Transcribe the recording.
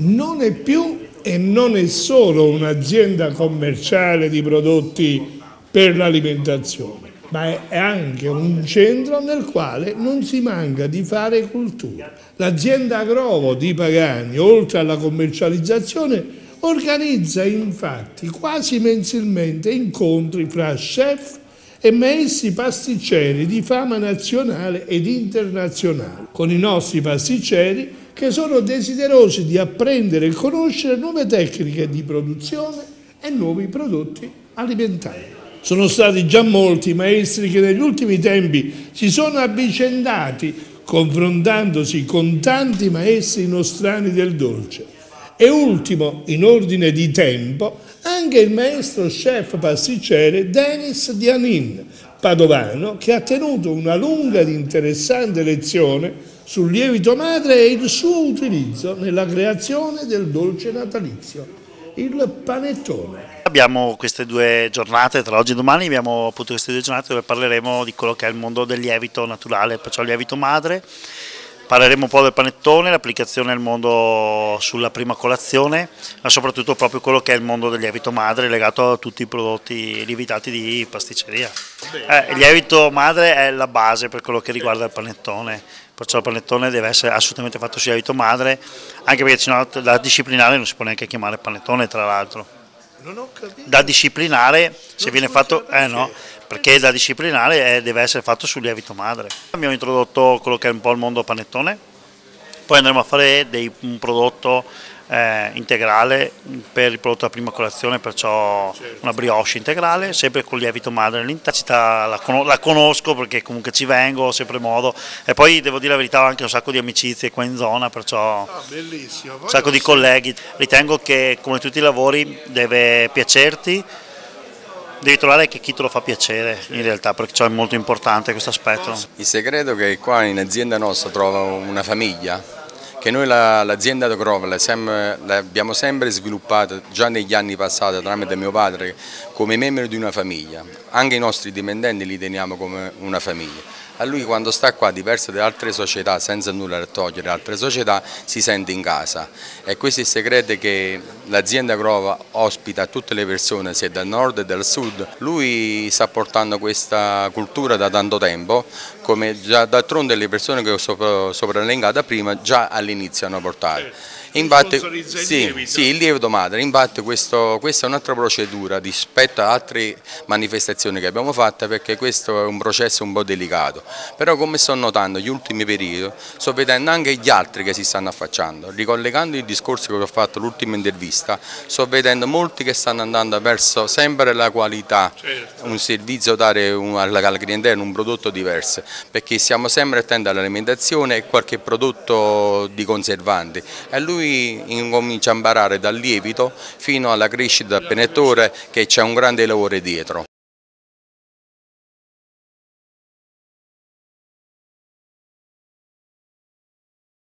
non è più e non è solo un'azienda commerciale di prodotti per l'alimentazione, ma è anche un centro nel quale non si manca di fare cultura. L'azienda Agrovo di Pagani, oltre alla commercializzazione, organizza infatti quasi mensilmente incontri fra chef e maestri pasticceri di fama nazionale ed internazionale, con i nostri pasticceri che sono desiderosi di apprendere e conoscere nuove tecniche di produzione e nuovi prodotti alimentari. Sono stati già molti maestri che negli ultimi tempi si sono avvicendati confrontandosi con tanti maestri nostrani del dolce. E ultimo, in ordine di tempo, anche il maestro chef pasticcere Denis Dianin, padovano, che ha tenuto una lunga ed interessante lezione sul lievito madre e il suo utilizzo nella creazione del dolce natalizio, il panettone. Abbiamo queste due giornate, tra oggi e domani abbiamo appunto queste due giornate dove parleremo di quello che è il mondo del lievito naturale, perciò il lievito madre, Parleremo un po' del panettone, l'applicazione al mondo sulla prima colazione, ma soprattutto proprio quello che è il mondo del lievito madre legato a tutti i prodotti lievitati di pasticceria. Eh, il lievito madre è la base per quello che riguarda il panettone, perciò il panettone deve essere assolutamente fatto su lievito madre, anche perché sennò da disciplinare non si può neanche chiamare panettone tra l'altro. Da disciplinare, se viene fatto... Eh no, perché da disciplinare eh, deve essere fatto sul lievito madre. Abbiamo introdotto quello che è un po' il mondo panettone, poi andremo a fare dei, un prodotto eh, integrale per il prodotto da prima colazione, perciò certo. una brioche integrale, sempre con lievito madre all'interno. La, la, conosco perché comunque ci vengo, ho sempre modo e poi devo dire la verità ho anche un sacco di amicizie qua in zona, perciò ah, un sacco di colleghi. Ritengo che come tutti i lavori deve piacerti, devi trovare che chi te lo fa piacere in realtà perché ciò è molto importante questo aspetto. Il segreto è che qua in azienda nostra trova una famiglia che noi l'azienda la, Grove l'abbiamo sempre sviluppata già negli anni passati tramite mio padre come membro di una famiglia, anche i nostri dipendenti li teniamo come una famiglia a lui quando sta qua, diverso da altre società, senza nulla da togliere altre società, si sente in casa. E questo è il segreto che l'azienda Grova ospita tutte le persone, sia dal nord che dal sud. Lui sta portando questa cultura da tanto tempo, come già d'altronde le persone che ho sopra, sopraelencate prima già all'inizio hanno portato. Infatti, sì, il sì, il lievito madre, infatti questo, questa è un'altra procedura rispetto a altre manifestazioni che abbiamo fatto perché questo è un processo un po' delicato, però come sto notando negli ultimi periodi sto vedendo anche gli altri che si stanno affacciando, ricollegando il discorso che ho fatto l'ultima intervista, sto vedendo molti che stanno andando verso sempre la qualità, certo. un servizio dare alla clientela un prodotto diverso, perché siamo sempre attenti all'alimentazione e qualche prodotto di conservanti e lui lui incomincia a imparare dal lievito fino alla crescita del penettore che c'è un grande lavoro dietro.